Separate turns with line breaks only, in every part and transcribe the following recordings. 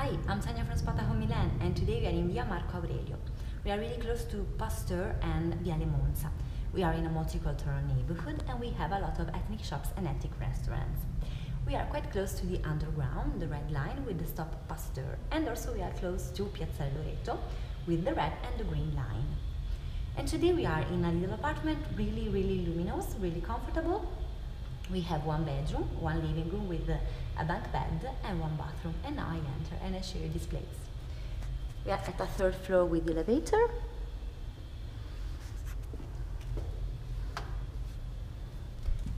Hi, I'm Tania from Spotahome Milan and today we are in Via Marco Aurelio. We are really close to Pasteur and Viale Monza. We are in a multicultural neighborhood and we have a lot of ethnic shops and ethnic restaurants. We are quite close to the underground, the red line with the stop Pasteur and also we are close to Piazzale Loreto with the red and the green line. And today we are in a little apartment, really, really luminous, really comfortable we have one bedroom, one living room with a bunk bed and one bathroom. And now I enter and I show you this place. We are at the third floor with the elevator.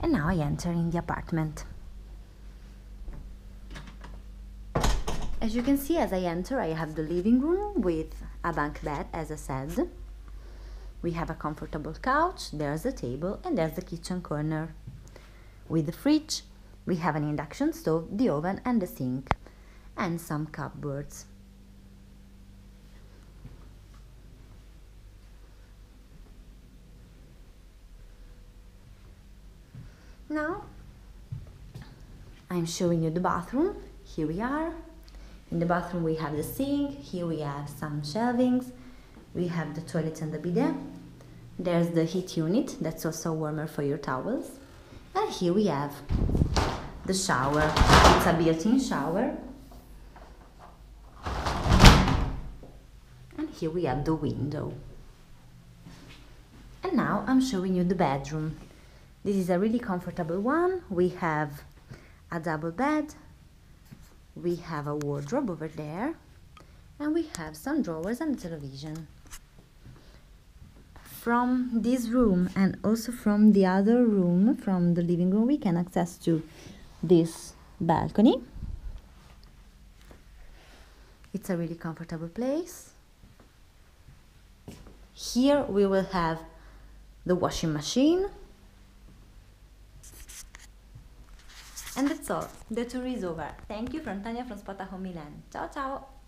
And now I enter in the apartment. As you can see, as I enter, I have the living room with a bunk bed, as I said. We have a comfortable couch, there's a table, and there's the kitchen corner. With the fridge, we have an induction stove, the oven and the sink, and some cupboards. Now, I'm showing you the bathroom. Here we are. In the bathroom we have the sink, here we have some shelvings, we have the toilet and the bidet. There's the heat unit, that's also warmer for your towels. And here we have the shower. It's a built-in shower. And here we have the window. And now I'm showing you the bedroom. This is a really comfortable one. We have a double bed. We have a wardrobe over there. And we have some drawers and a television from this room and also from the other room, from the living room, we can access to this balcony. It's a really comfortable place. Here we will have the washing machine. And that's all. The tour is over. Thank you from Tania from Spotahome Milan. Ciao ciao!